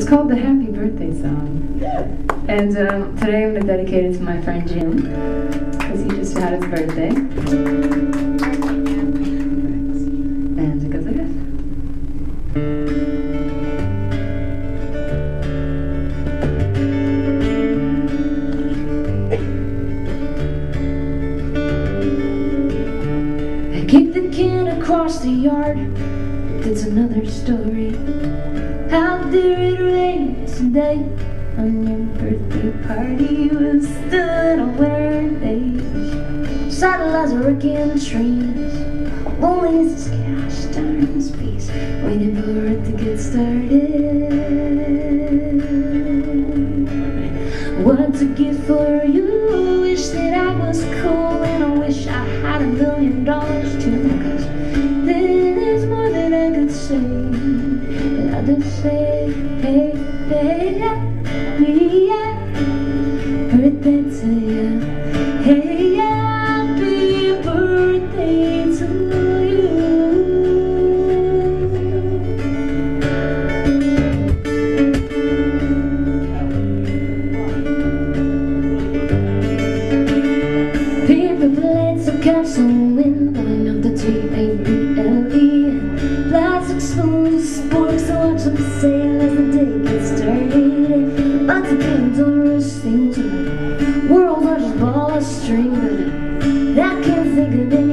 It's called the Happy Birthday Song. And um, today I'm going to dedicate it to my friend Jim, because he just had his birthday. And it goes like this. I kicked the can across the yard. That's another story. How did On your birthday party was stood on winter days. Saddle as a rookie in the trees. Lonely as this cash darn space. Waiting for it to get started. What's a gift for you? Wish that I was cool and I wish I had a million dollars too. Cause then there's more than I could say. But I just say, hey, hey, yeah, yeah, birthday to you. Hey, happy birthday to you. Paper plates of castle wind blowing up the T-A-B-L-E Spoons, sporks, I watch them sail as the day gets dirty. But the started Lots of Pandorus things World's largest ball of string But I can't think of anything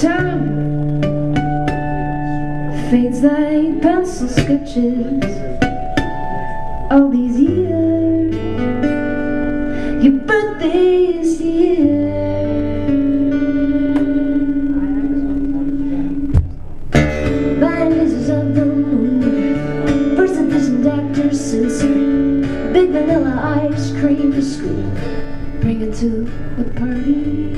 time fades like pencil sketches all these years your birthday is here pieces of the moon first edition Dr. Seuss vanilla ice cream for school. Bring it to the party.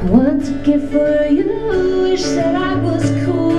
I want a gift for you? Wish that I was cool